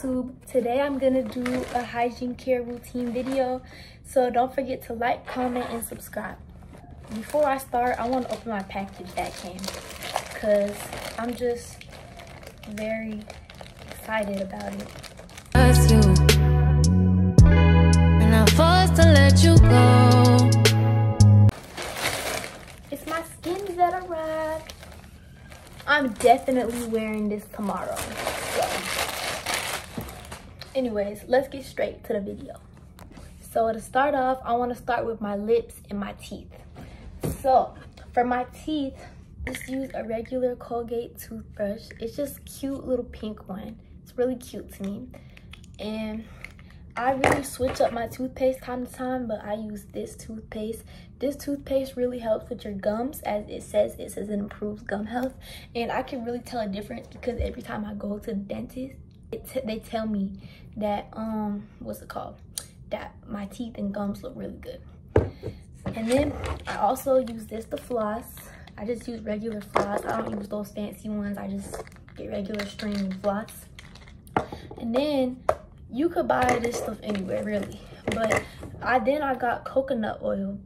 YouTube, today I'm gonna do a hygiene care routine video. So don't forget to like, comment, and subscribe. Before I start, I wanna open my package that came because I'm just very excited about it. Trust you. And I'm forced to let you go. It's my skims that arrived. I'm definitely wearing this tomorrow. So, anyways, let's get straight to the video. So to start off, I want to start with my lips and my teeth. So for my teeth, just use a regular Colgate toothbrush. It's just cute little pink one. It's really cute to me. And I really switch up my toothpaste time to time, but I use this toothpaste. This toothpaste really helps with your gums, as it says, it says it improves gum health. And I can really tell a difference because every time I go to the dentist, they tell me that, um, what's it called? That my teeth and gums look really good. And then I also use this to floss. I just use regular floss. I don't use those fancy ones. I just get regular string floss. And then you could buy this stuff anywhere really but i then i got coconut oil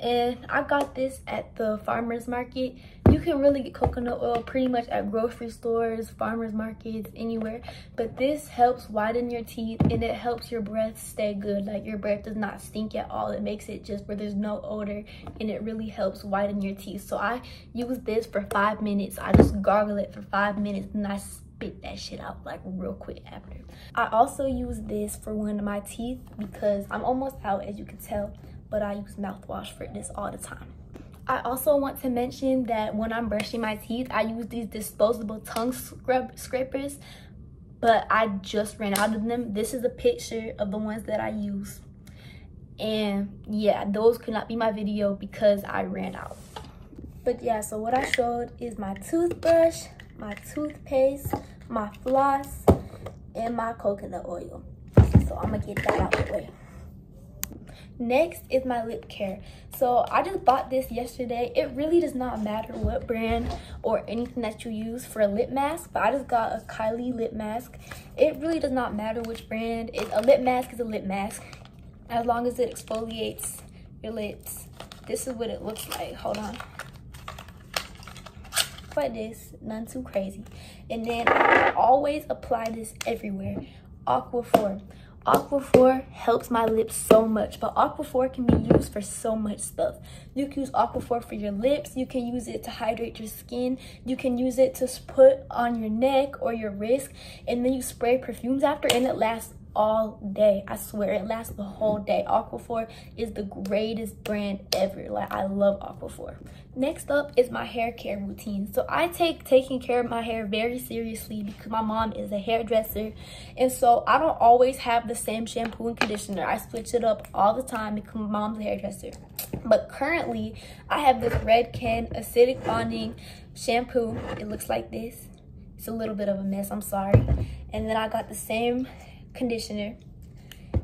and i got this at the farmers market. You can really get coconut oil pretty much at grocery stores farmers markets anywhere. But this helps whiten your teeth and it helps your breath stay good. Like your breath does not stink at all. It makes it just where there's no odor and it really helps whiten your teeth. So i use this for five minutes. I just gargle it for five minutes and i spit that shit out like real quick after. I also use this for one of my teeth because I'm almost out as you can tell, but I use mouthwash for this all the time. I also want to mention that when I'm brushing my teeth, I use these disposable tongue scrub scrapers, but I just ran out of them. This is a picture of the ones that I use. And yeah, those could not be my video because I ran out. But yeah, so what I showed is my toothbrush, my toothpaste, my floss, and my coconut oil. So I'm gonna get that out of the way. Next is my lip care. So I just bought this yesterday. It really does not matter what brand or anything that you use for a lip mask, but I just got a Kylie lip mask. It really does not matter which brand. It, a lip mask is a lip mask as long as it exfoliates your lips. This is what it looks like. Hold on like this, none too crazy. And then I always apply this everywhere. Aquaphor. Aquaphor helps my lips so much, but Aquaphor can be used for so much stuff. You can use Aquaphor for your lips. You can use it to hydrate your skin. You can use it to put on your neck or your wrist, and then you spray perfumes after, and it lasts all day. I swear it lasts the whole day. Aquaphor is the greatest brand ever. Like I love Aquaphor. Next up is my hair care routine. So I take taking care of my hair very seriously because my mom is a hairdresser. And so I don't always have the same shampoo and conditioner. I switch it up all the time because my mom's a hairdresser. But currently I have this Red Redken acidic bonding shampoo. It looks like this. It's a little bit of a mess, I'm sorry. And then I got the same conditioner.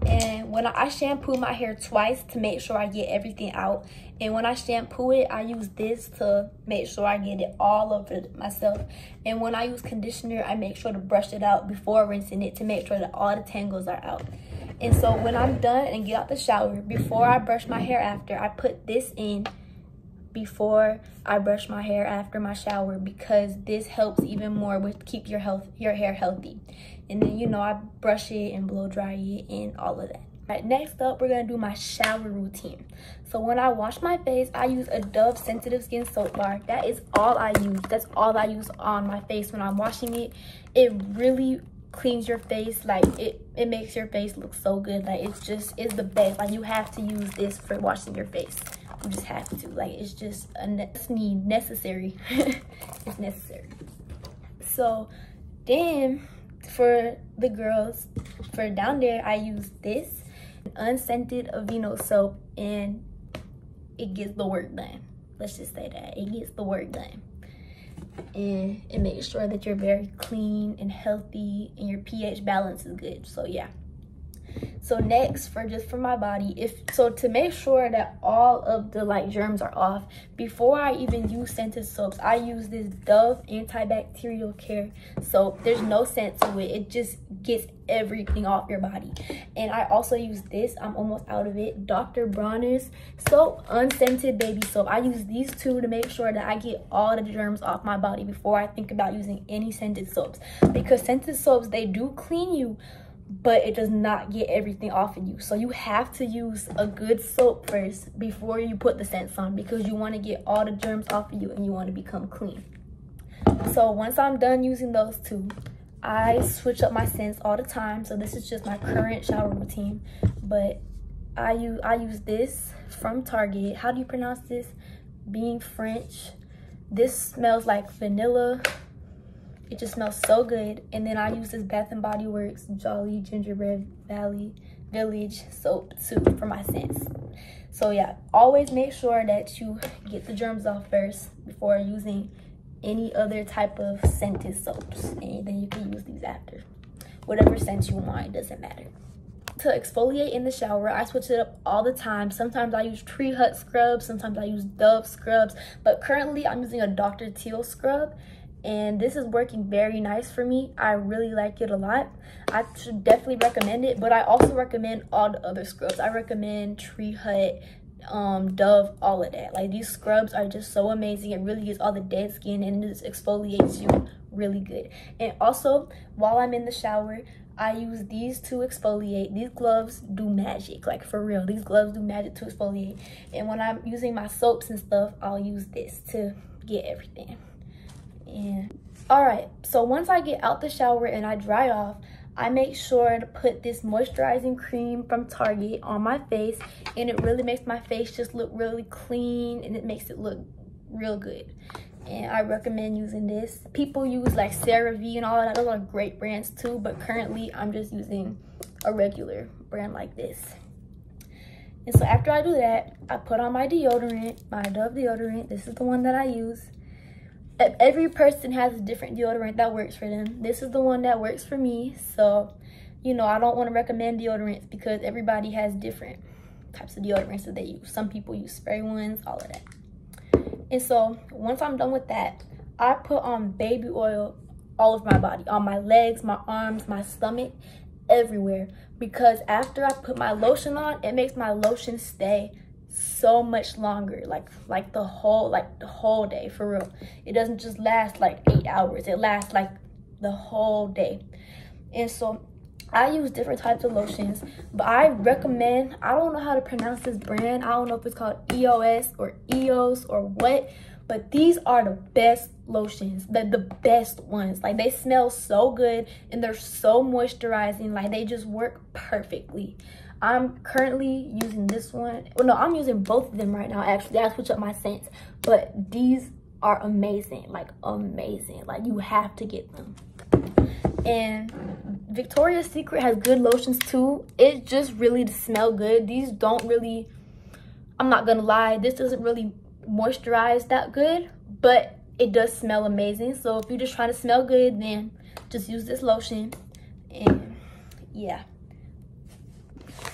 And when I, I, shampoo my hair twice to make sure I get everything out. And when I shampoo it I use this to make sure I get it all over myself. And when I use conditioner I make sure to brush it out before rinsing it to make sure that all the tangles are out. And so when I'm done and get out the shower before I brush my hair after I put this in before I brush my hair after my shower because this helps even more with keep your health your hair healthy. And then you know I brush it and blow dry it and all of that. All right, next up, we're gonna do my shower routine. So when I wash my face, I use a Dove Sensitive Skin Soap Bar. That is all I use. That's all I use on my face when I'm washing it. It really cleans your face. Like, it, it makes your face look so good. Like, it's just, it's the best. Like, you have to use this for washing your face you just have to. Like it's just a need necessary. It's necessary. So then for the girls for down there i use this unscented aveeno soap and it gets the work done. Let's just say that. It gets the work done. And it makes sure that you're very clean and healthy and your ph balance is good. So yeah so next for just for my body if so to make sure that all of the like germs are off before i even use scented soaps i use this dove antibacterial care soap. There's no scent to it. It just gets everything off your body. And i also use this. I'm almost out of it. Dr bronner's soap unscented baby soap. I use these two to make sure that i get all the germs off my body before i think about using any scented soaps. Because scented soaps they do clean you but it does not get everything off of you. So you have to use a good soap first before you put the scents on because you want to get all the germs off of you and you want to become clean. So once I'm done using those two, I switch up my scents all the time. So this is just my current shower routine, but I use I use this from Target. How do you pronounce this? Being Frenshe. This smells like vanilla it just smells so good. And then I use this Bath and Body Works Jolly Gingerbread Valley Village soap too for my scents. So yeah, always make sure that you get the germs off first before using any other type of scented soaps. And then you can use these after. Whatever scent you want, it doesn't matter. To exfoliate in the shower, I switch it up all the time. Sometimes I use Tree Hut scrubs, sometimes I use Dove scrubs, but currently I'm using a Dr. Teal scrub and this is working very nice for me. I really like it a lot. I should definitely recommend it but i also recommend all the other scrubs. I recommend tree hut um dove all of that. Like these scrubs are just so amazing. It really gets all the dead skin and it just exfoliates you really good. And also while i'm in the shower I use these to exfoliate. These gloves do magic, like for real. These gloves do magic to exfoliate. And when I'm using my soaps and stuff, I'll use this to get everything and all right so once i get out the shower and i dry off I make sure to put this moisturizing cream from Target on my face and it really makes my face just look really clean and it makes it look real good. And I recommend using this. People use like CeraVe and all that. Those are great brands too, but currently I'm just using a regular brand like this. And so after I do that, I put on my deodorant, my Dove deodorant. This is the one that I use every person has a different deodorant that works for them. This is the one that works for me. So, you know, I don't want to recommend deodorants because everybody has different types of deodorants that they use. Some people use spray ones, all of that. And so once I'm done with that, I put on baby oil all of my body, on my legs, my arms, my stomach, everywhere. Because after I put my lotion on, it makes my lotion stay so much longer like like the whole like the whole day for real it doesn't just last like eight hours it lasts like the whole day and so I use different types of lotions, but I recommend, I don't know how to pronounce this brand. I don't know if it's called EOS or EOS or what, but these are the best lotions, the, the best ones. Like they smell so good and they're so moisturizing. Like they just work perfectly. I'm currently using this one. Well, no, I'm using both of them right now. Actually, I switch up my scents, but these are amazing, like amazing. Like you have to get them. And Victoria's Secret has good lotions too. It just really smell good. These don't really, I'm not gonna lie, this doesn't really moisturize that good, but it does smell amazing. So if you're just trying to smell good, then just use this lotion. And yeah.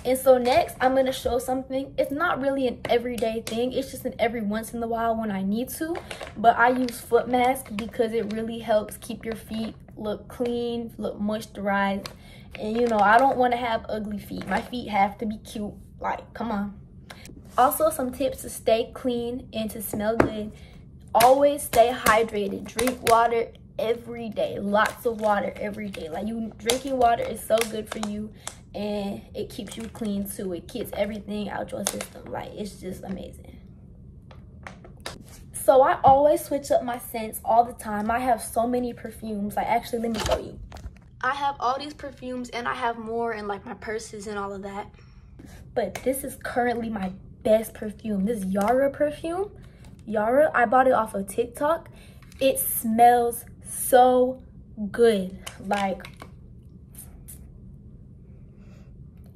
And so next, I'm going to show something. It's not really an everyday thing. It's just an every once in a while when I need to. But I use foot mask because it really helps keep your feet look clean, look moisturized. And you know, I don't want to have ugly feet. My feet have to be cute. Like, come on. Also, some tips to stay clean and to smell good. Always stay hydrated. Drink water every day. Lots of water every day. Like, you drinking water is so good for you and it keeps you clean too. It gets everything out your system. Like it's just amazing. So i always switch up my scents all the time. I have so many perfumes. Like actually let me show you. I have all these perfumes and i have more in like my purses and all of that. But this is currently my best perfume. This yara perfume yara i bought it off of tiktok. It smells so good. Like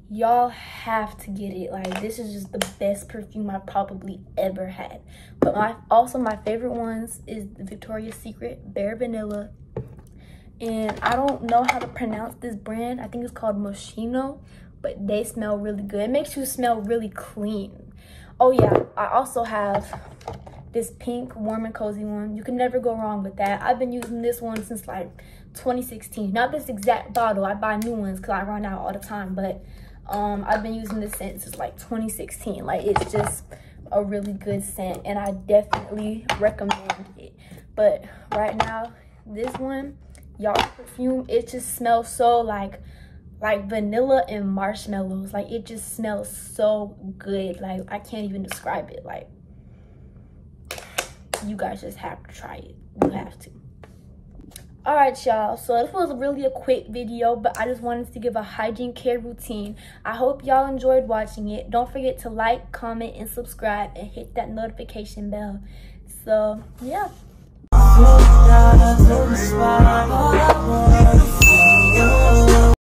y'all have to get it like this is just the best perfume i've probably ever had but my also my favorite ones is the victoria's secret bare vanilla and i don't know how to pronounce this brand i think it's called moschino but they smell really good. It makes you smell really clean. Oh yeah, I also have this pink warm and cozy one. You can never go wrong with that. I've been using this one since like 2016. Not this exact bottle. I buy new ones because I run out all the time. But um, I've been using this since like 2016. Like it's just a really good scent and I definitely recommend it. But right now, this one, y'all perfume, it just smells so like like vanilla and marshmallows. Like it just smells so good. Like I can't even describe it. Like you guys just have to try it. You have to all right y'all. So this was really a quick video but i just wanted to give a hygiene care routine. I hope y'all enjoyed watching it. Don't forget to like comment and subscribe and hit that notification bell. So yeah.